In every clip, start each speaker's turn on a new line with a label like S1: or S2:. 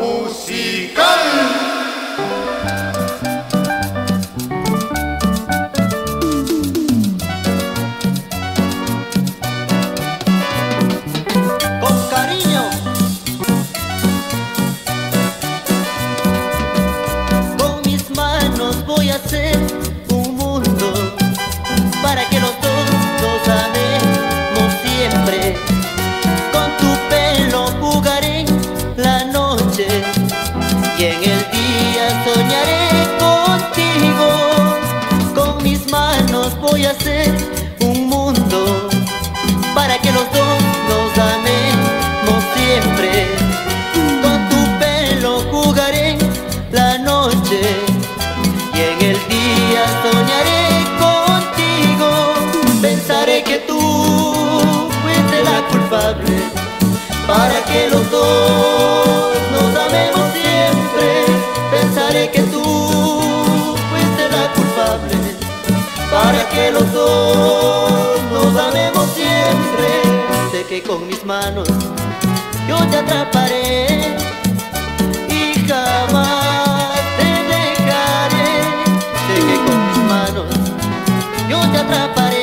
S1: Música para que los dos nos amemos siempre. Pensaré que tú fuiste la culpable para que los dos nos amemos siempre. Sé que con mis manos yo te atraparé y jamás te dejaré. Sé que con mis manos yo te atraparé.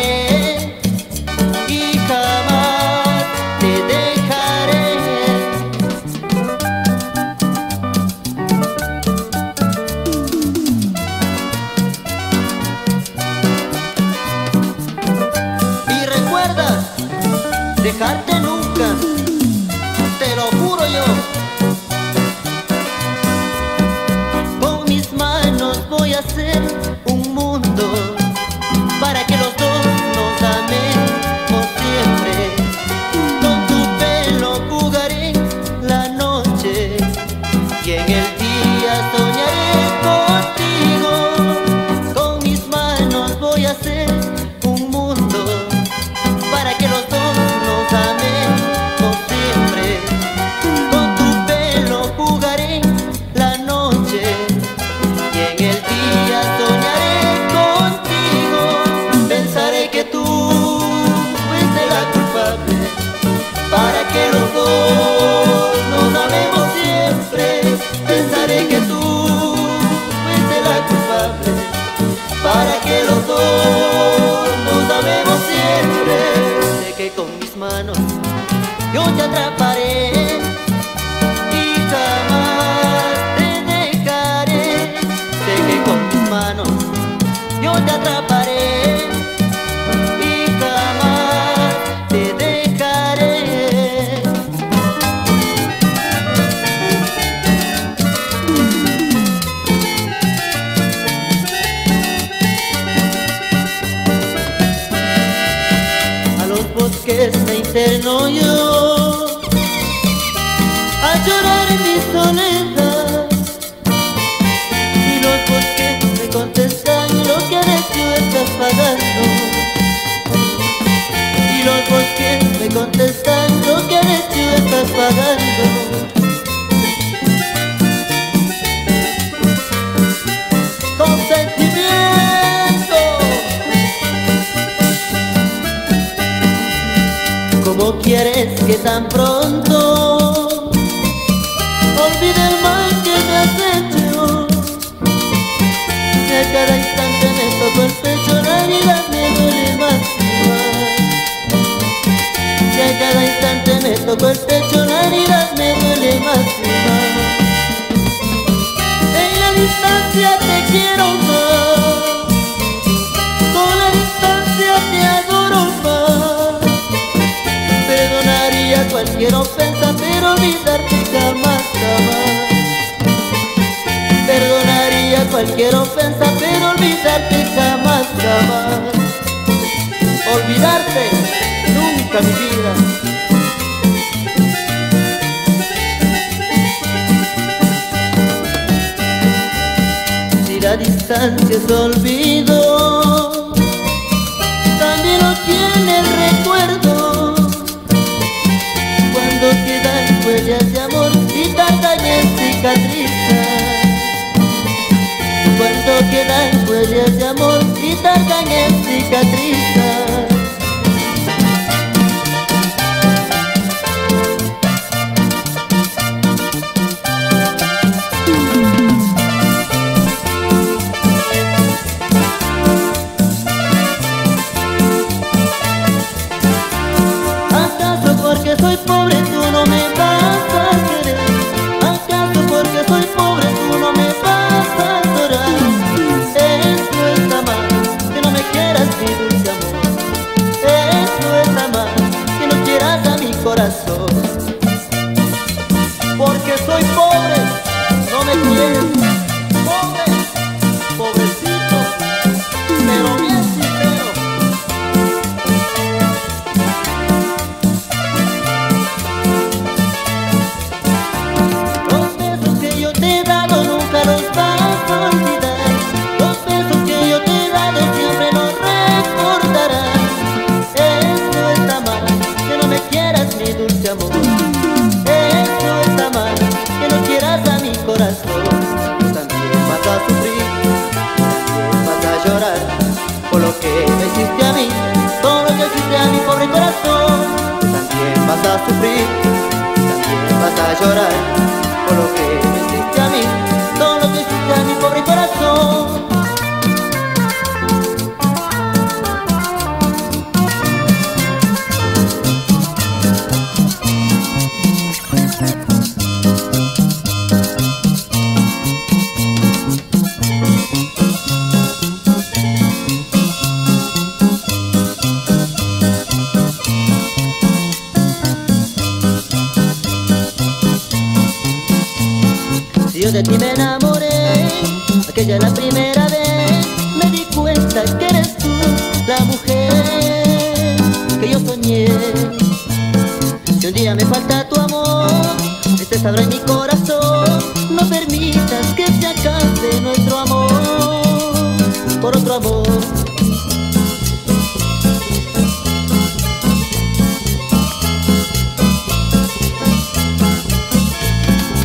S1: Yo te atraparé y jamás te dejaré. Sé que con mis manos yo te atraparé tan pronto olvide el mal que me has hecho. A cada instante me toco el pecho, la herida me duele más. Y cada instante me toco el pecho, la herida me duele más Cualquier ofensa pero olvidarte jamás Perdonaría cualquier ofensa, pero olvidarte jamás, jamás. Olvidarte nunca mi vida. La distancia es olvido, también lo tiene el recuerdo quedan huellas de amor y tardan en cicatrizar. Cuando quedan huellas de amor y tardan en cicatrizar.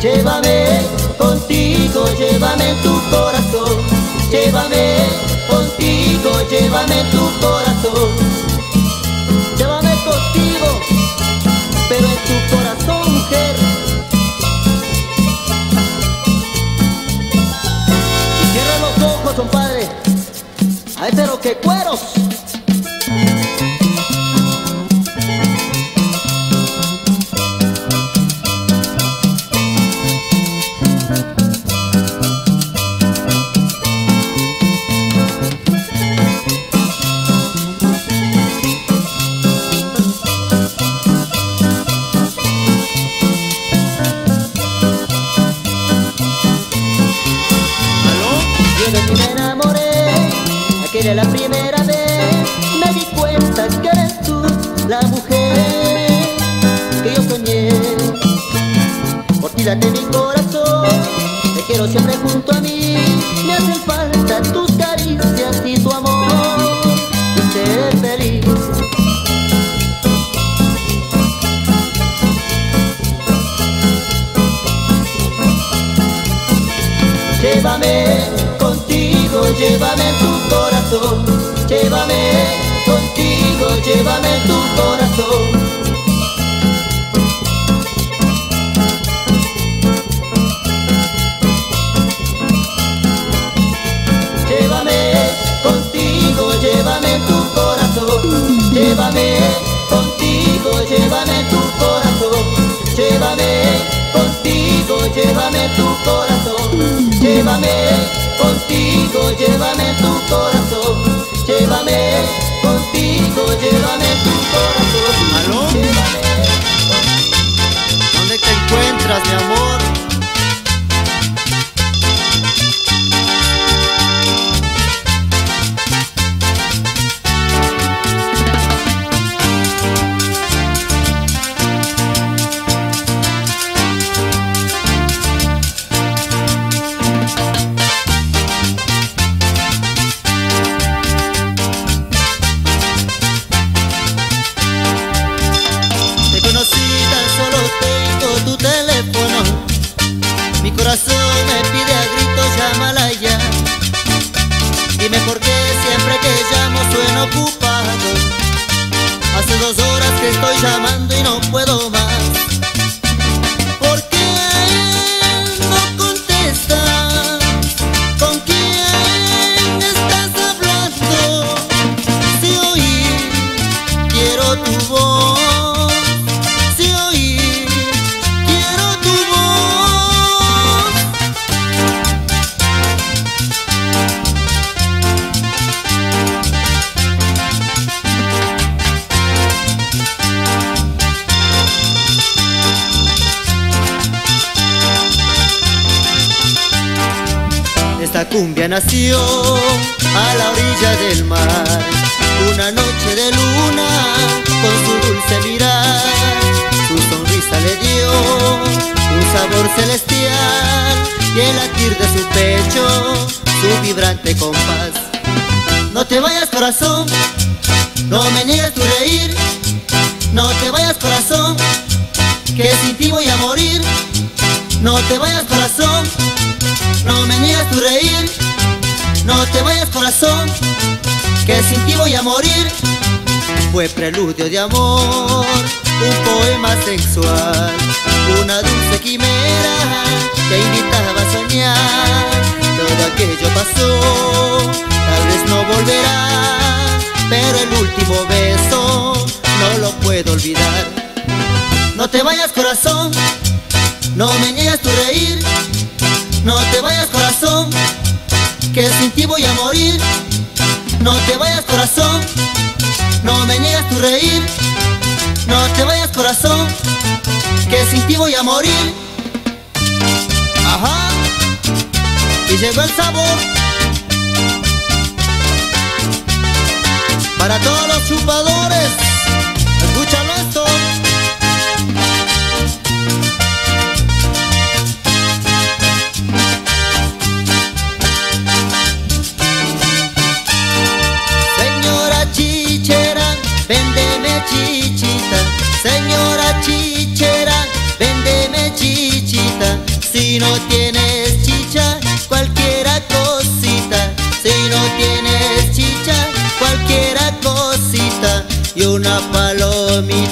S1: Llévame contigo, llévame tu corazón. Llévame contigo, llévame tu corazón. Llévame contigo, pero en tu corazón, mujer. Cierra los ojos, compadre. A este veces los que cueros. Esta cumbia nació a la orilla del mar. Una noche celestial Y el latir de su pecho su vibrante compás. No te vayas corazón, no me niegues tu reír. No te vayas corazón, que sin ti voy a morir. No te vayas corazón no me niegas tu reír, no te vayas corazón, que sin ti voy a morir. Fue preludio de amor, un poema sexual, una dulce quimera que invitaba a soñar. Todo aquello pasó, tal vez no volverá, pero el último beso no lo puedo olvidar. No te vayas corazón, no me niegas tu reír, no te vayas corazón, que sin ti voy a morir. No te vayas corazón, no me niegas tu reír. No te vayas corazón, que sin ti voy a morir. Ajá, y llegó el sabor. Para todos los chupadores, Y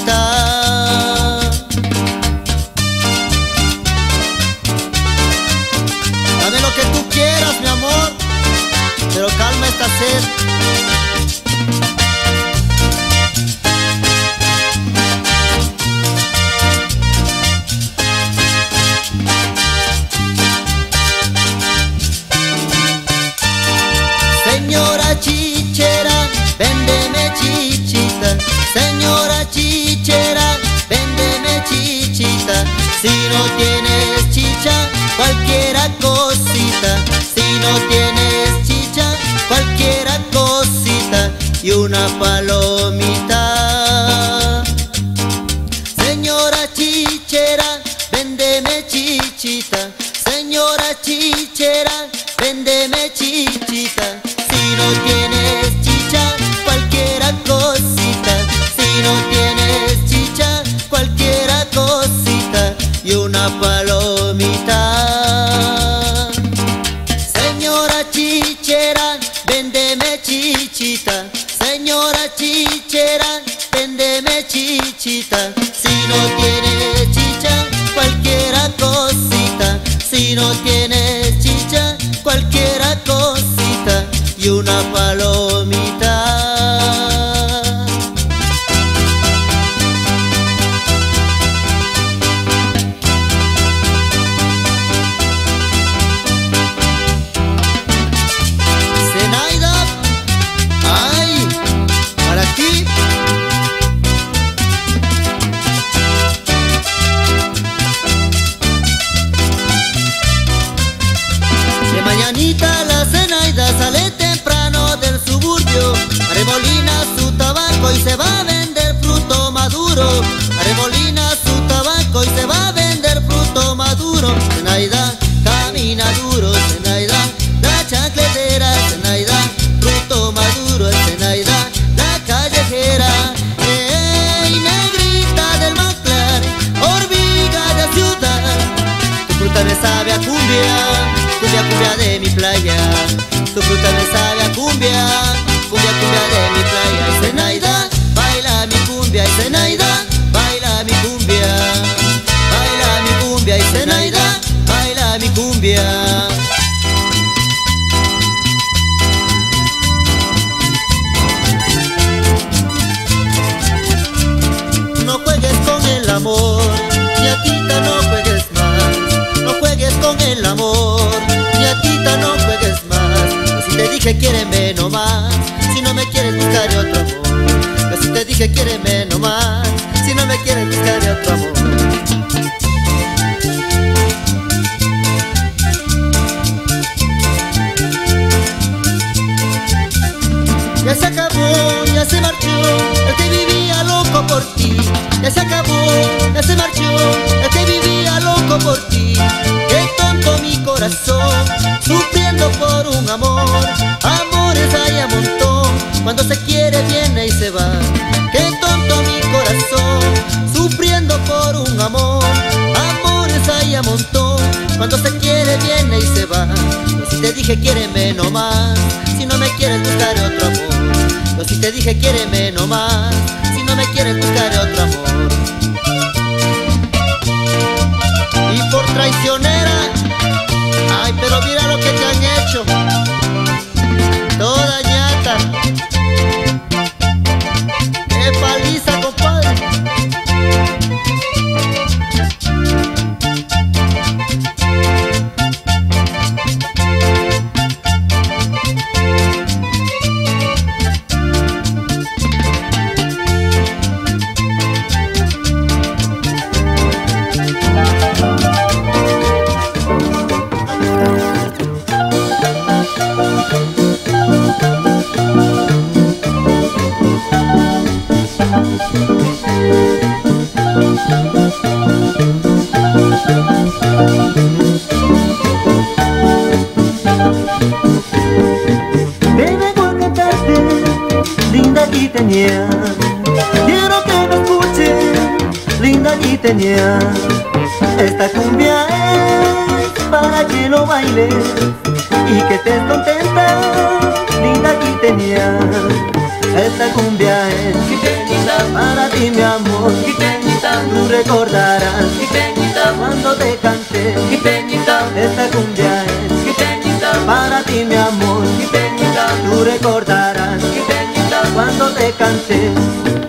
S1: Y una palomita mi playa Tu fruta me sabe a cumbia, cumbia, cumbia de mi playa Zenaida, baila mi cumbia y Zenaida, baila mi cumbia. Baila mi cumbia y Zenaida, baila mi cumbia. No juegues con el amor, ñatita no juegues más. No juegues con el amor, dije quiéreme no más, si no me quieres buscaré otro amor. si te dije quiéreme no más, si no me quieres buscaré otro amor. Ya se acabó, ya se marchó, el que vivía por ti. Ya se acabó, ya se marchó, el que vivía loco por ti. Qué tonto mi corazón, sufriendo por un amor. Amores hay a montón, cuando se quiere viene y se va. Qué tonto mi corazón, sufriendo por un amor. Amores hay a montón, cuando se quiere viene y se va. si te dije quiéreme no más, si no me quieres buscar te dije quiéreme no más, si no me quieres buscar otro amor. Y por traicionera, ay, pero mira lo que te han hecho. Toda
S2: bailes Y que estés contenta, linda quiteña Esta cumbia es para ti mi amor. Tú recordarás cuando te canté. Esta cumbia es para ti mi amor. Tú recordarás cuando te canté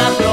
S2: hay que aprovechar.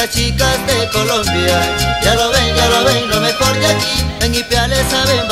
S1: las chicas de Colombia. Ya lo ven, ya lo ven, lo mejor de aquí, en Ipiales sabemos.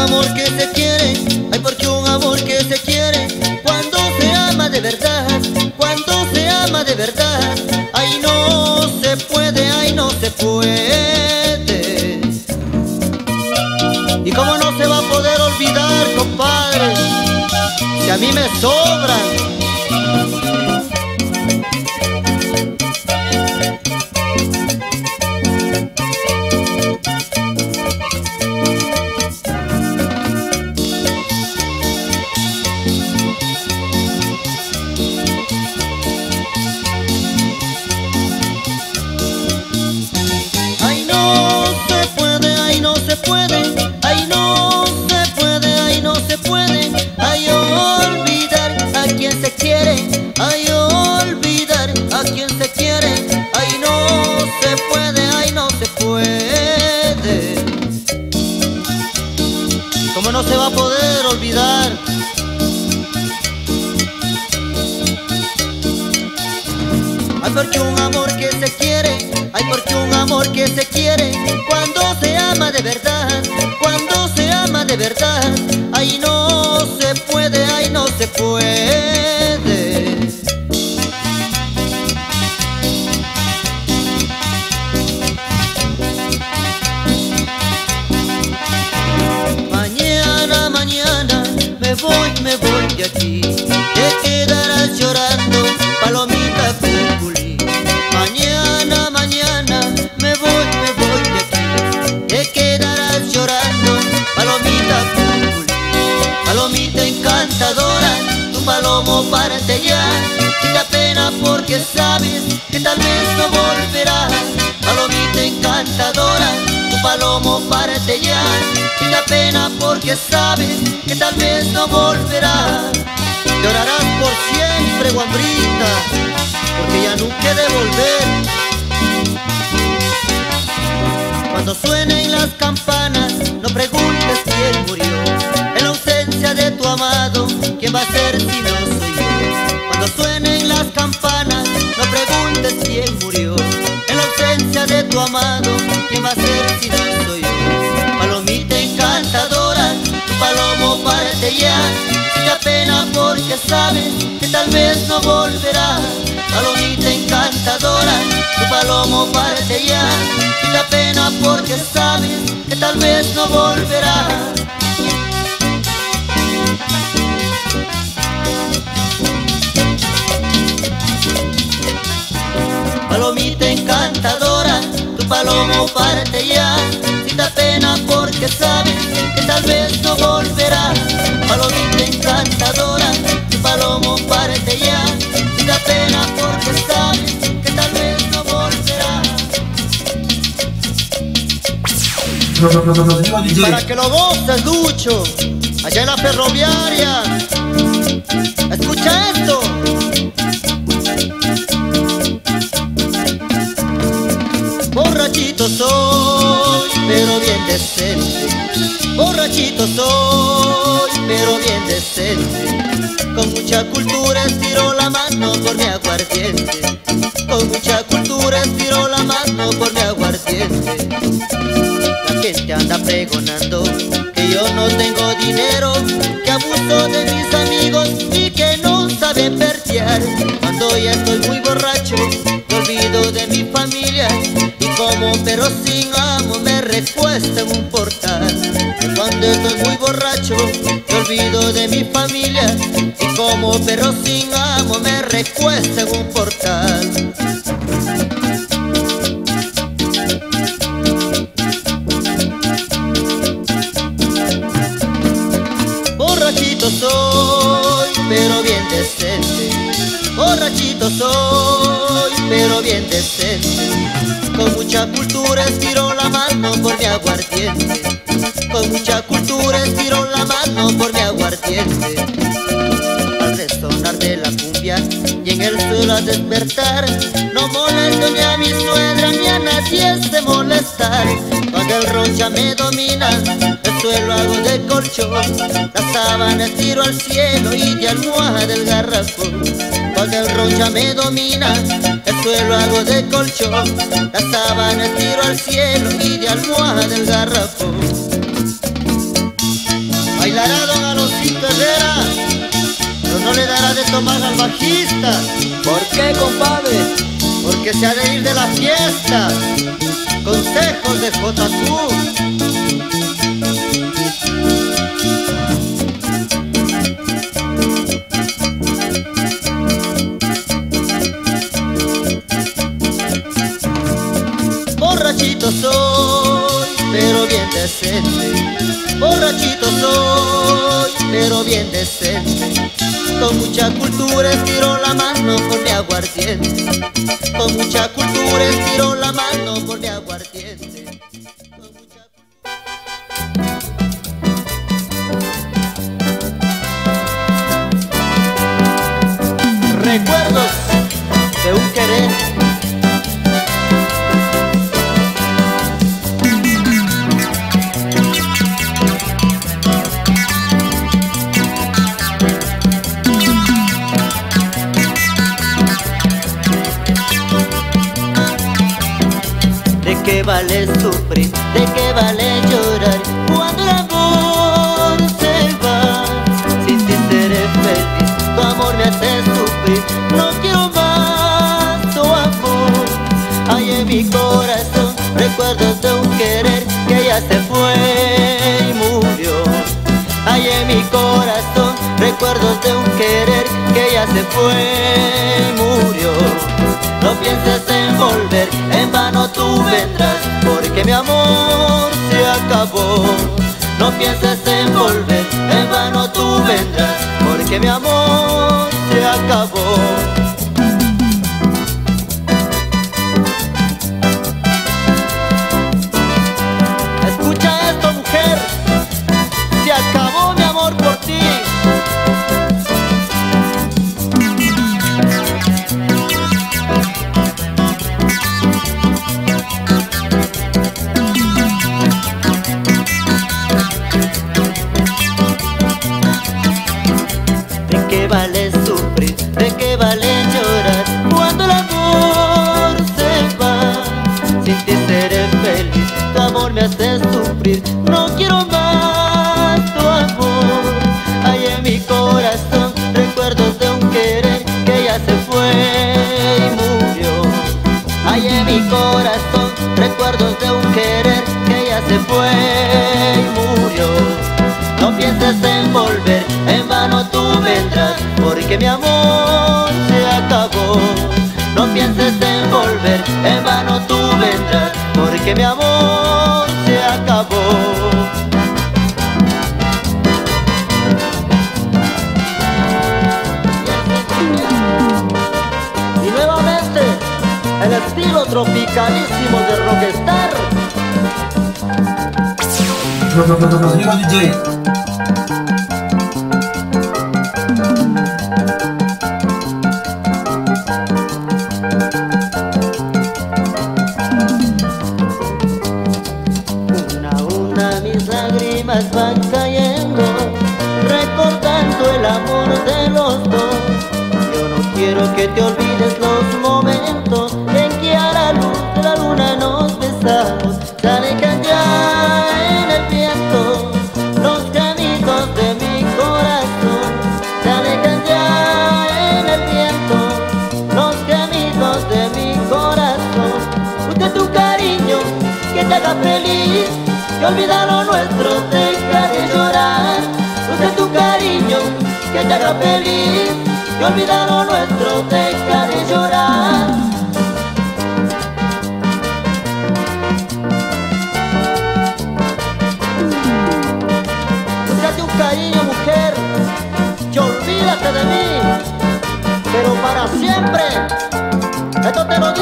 S1: Amor
S2: que
S1: se quiere, ay, porque un amor que se quiere, cuando se ama de verdad, cuando se ama de verdad, ay, no se puede, ay, no se puede. Y cómo no se va a poder olvidar, compadre, si a mí me sobran. Voy, me voy de aquí, te quedarás llorando, palomita cuculí. Mañana, mañana, me voy, me voy de aquí, te quedarás llorando, palomita cuculí. Palomita encantadora, tu palomo ya, y da pena porque sabes que tal vez no volverás. Palomita encantadora, palomo parte ya, y pena porque sabes que tal vez no volverás. Llorarás por siempre, guambrita, porque ya nunca he volver. Cuando suenen las campanas, no preguntes quién murió. En la ausencia de tu amado, ¿quién va a ser si no soy yo? Cuando suenen las campanas, no preguntes quién murió. En la ausencia de tu amado, ¿quién va a ser parte ya. Pena porque sabes que tal vez no volverás. Palomita encantadora, tu palomo parte ya. Da pena porque sabes que tal vez no volverás. Palomita encantadora, tu palomo parte ya. Si da pena porque sabes Para que lo gozas, Lucho, allá en la ferroviaria. Escucha esto. Borrachito soy, pero bien decente. Borrachito soy, pero bien decente. Con mucha cultura estiro la mano por mi aguardiente. Con mucha cultura estiro la Gente anda pregonando que yo no tengo dinero, que abuso de mis amigos y que no sabe pertear. Cuando ya estoy muy borracho, me olvido de mi familia y como pero sin amo me recuesto en un portal. Cuando estoy muy borracho, me olvido de mi familia y como pero sin amo me recuesto en un portal. Con mucha cultura estiro la mano por mi aguardiente. Con mucha cultura estiro la mano por mi aguardiente. Al resonar de la cumbia y en el suelo a despertar, no molesto ni a mi suegra hacías de molestar. Cuando el rocha me domina El suelo hago de colchón. La sábana tiro al cielo Y de almohada del garrafón. Cuando el rocha me domina El suelo hago de colchón. La sábana tiro al cielo Y de almohada del garrafón. Bailará don Aloncito Herrera Pero no le dará de tomar al bajista.
S2: ¿Por qué, compadre?
S1: Porque se ha de ir de la fiesta. Consejos de. Borrachito soy, pero bien decente. Borrachito soy, pero bien decente. Con mucha cultura estiro la mano por mi aguardiente. Con mucha cultura estiro la mano por mi aguardiente. Recuerdos de un querer. Vale sufrir? ¿De qué vale llorar? Cuando el amor se va Sin ti seré feliz Tu amor me hace sufrir No quiero más tu amor Hay en mi corazón Recuerdos de un querer Que ya se fue y murió Hay en mi corazón Recuerdos de un querer Que ya se fue y murió no pienses en volver, en vano tú vendrás, porque mi amor se acabó. No pienses en volver, en vano tú vendrás, porque mi amor se acabó. Tu amor me hace sufrir. No quiero más tu amor. Hay en mi corazón Recuerdos de un querer Que ya se fue y murió. Hay en mi corazón Recuerdos de un querer Que ya se fue y murió. No pienses en volver, en vano tú vendrás, porque mi amor tropicalísimo de Rockstar.
S3: Señor DJ.
S1: Te haga feliz y olvida lo nuestro, deja de llorar. Usted tu cariño que te haga feliz y olvida lo nuestro, deja de llorar. Buscate un cariño, mujer, y olvídate de mí, pero para siempre. Esto te lo dice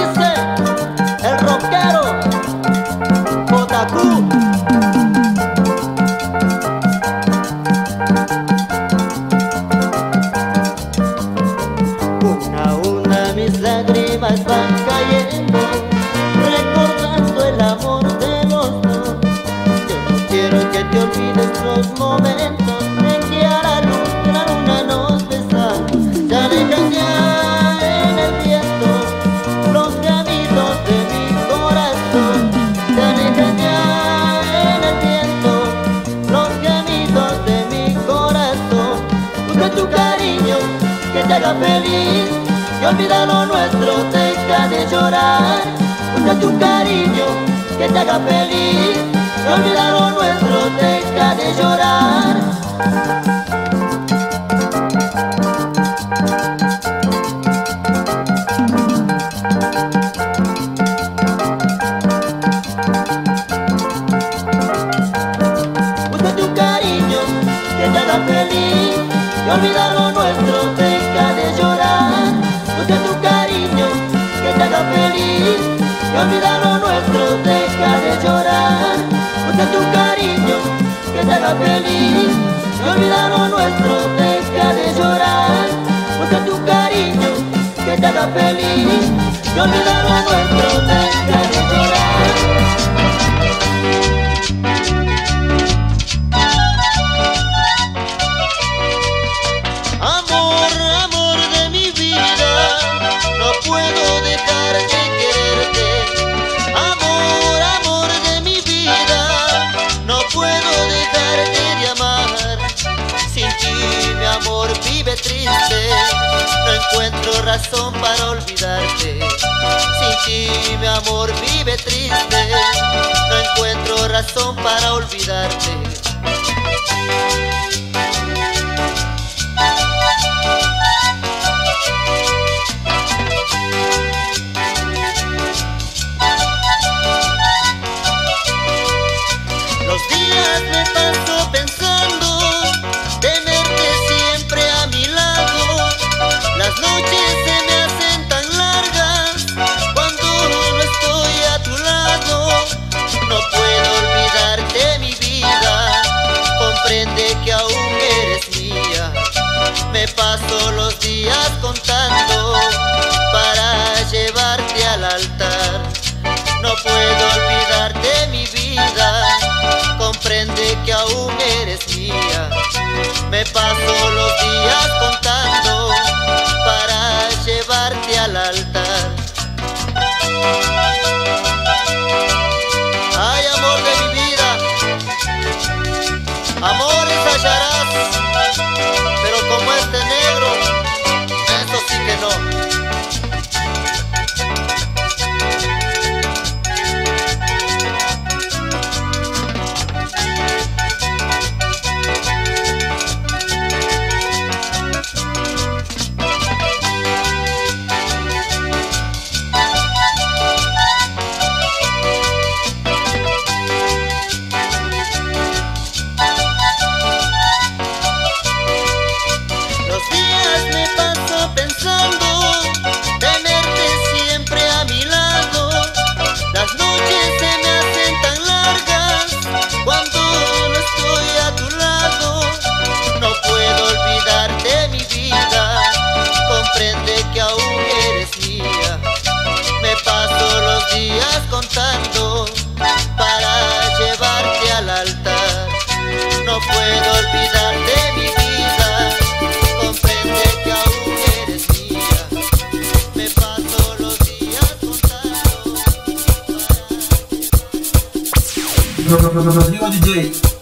S4: haga feliz y olvida lo nuestro, deja de llorar. Búscate un cariño que te haga feliz y olvida lo nuestro, deja de llorar. Haga feliz. Y olvida lo nuestro,
S1: Ti mi amor vive triste, no encuentro razón para olvidarte. Aún eres mía. Me paso los días contando
S3: Rodrigo DJ.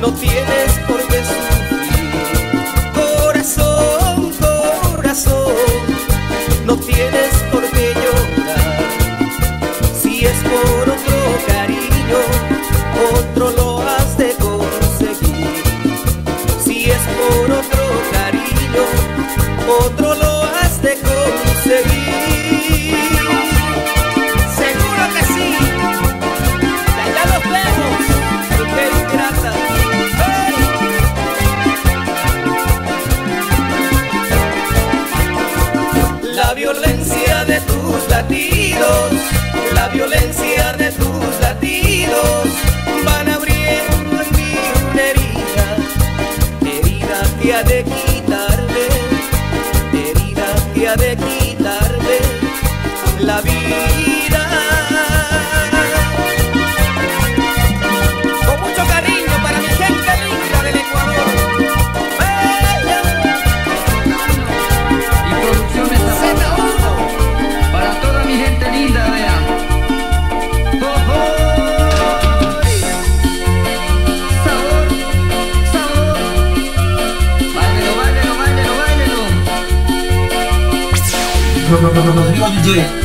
S2: No tienes por qué
S3: 对。